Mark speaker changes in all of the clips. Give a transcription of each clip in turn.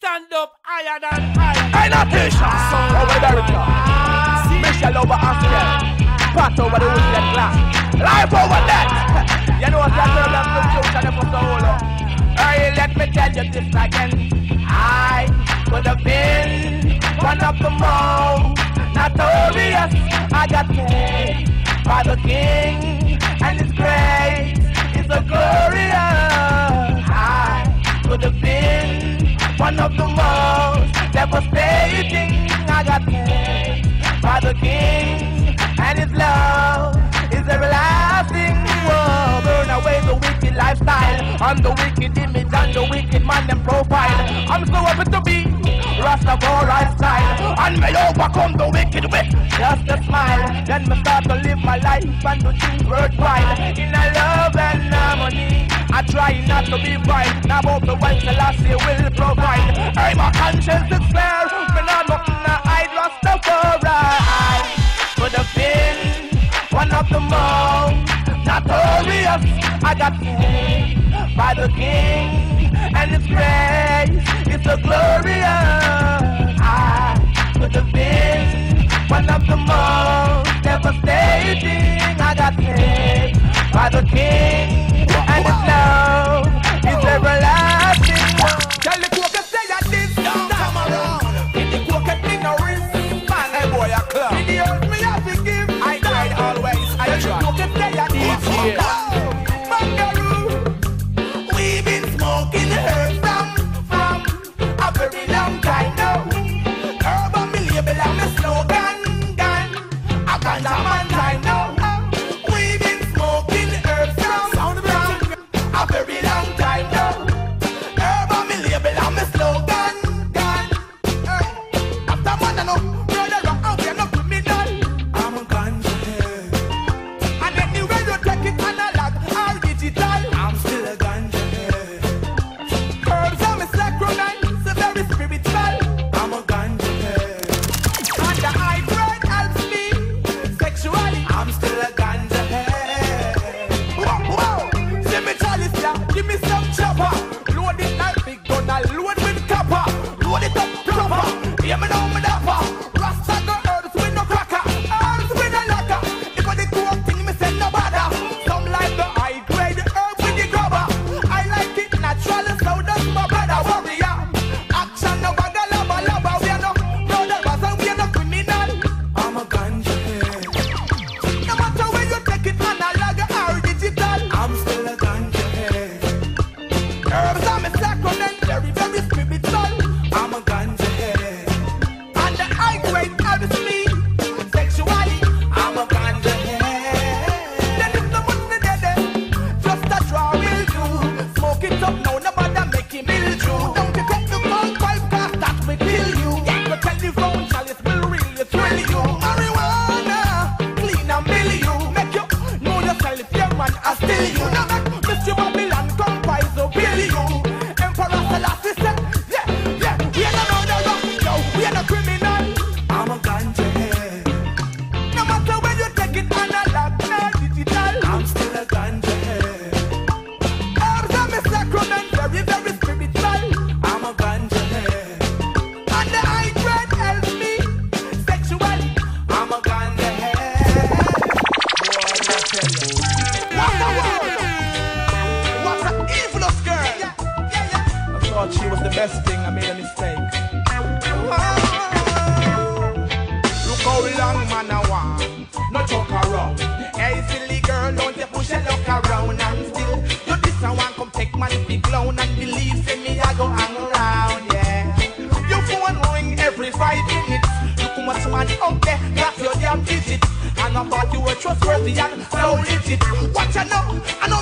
Speaker 1: Stand up higher than higher.
Speaker 2: I not this. Ah. Over America. Michelle over Austria. Pat over the wood that glass. Life over that. You know what I'm saying? I'm the future of the whole. Hey, let me tell you this again. I could have been one of the most notorious. I got paid by the king and his grace. is a glorious. I could have been one of the most devastating I got killed by the king and his love. Is everlasting world. Burn away the wicked lifestyle. On the wicked image and the wicked man and profile. I'm so happy to be Rastafari style. And may overcome the wicked with just a smile. Then me start to live my life and do things worthwhile. In a love and a Try not to be blind. Now hope the ones the last year will provide. I'm a conscience is clear. Me not nothing I hide, lost the I could have been one of the most notorious. I got saved by the King and His grace. It's so glorious. I could have been one of the most devastating. I got saved by the King. I know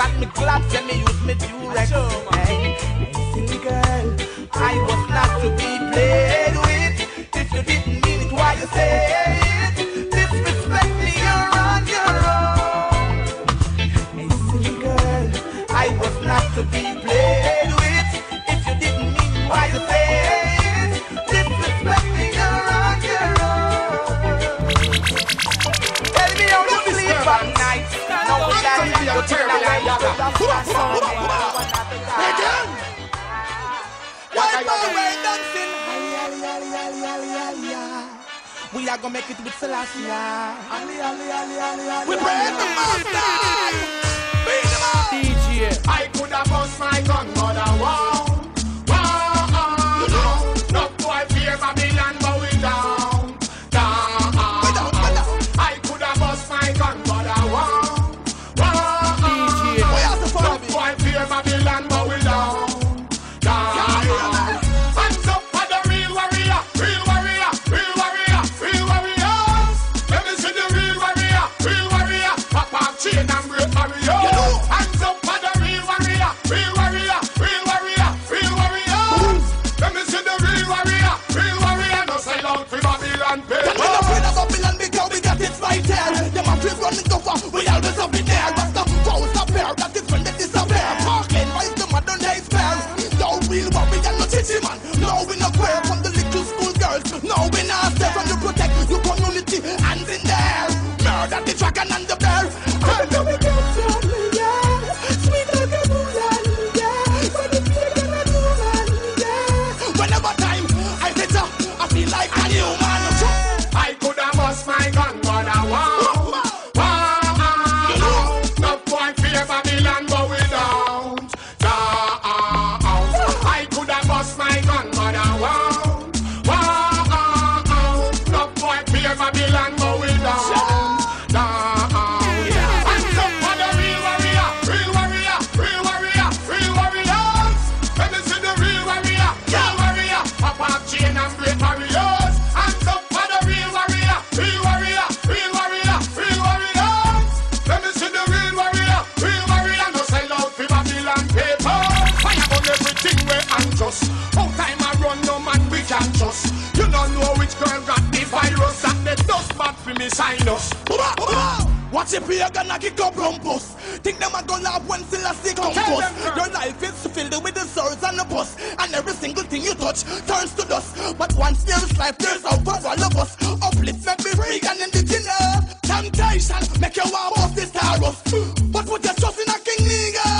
Speaker 2: that me clap, let me use me due record. We are gonna make it with Selassie. Ali, Ali, Ali, Ali, Ali. We praise the master. Beat him up.
Speaker 3: DJ.
Speaker 1: I could have bust my gun, but I won't.
Speaker 2: Watch it, you're gonna kick up rumpus. Think them a go lab when
Speaker 1: still
Speaker 2: a
Speaker 1: see compass.
Speaker 2: Your life is filled with the swords and the bus. And every single thing you touch turns to dust. But once there's life, there's hope for all of us. Uplift, make me free and in the dinner. Temptation, make you warm off this star But put your trust in a king nigga.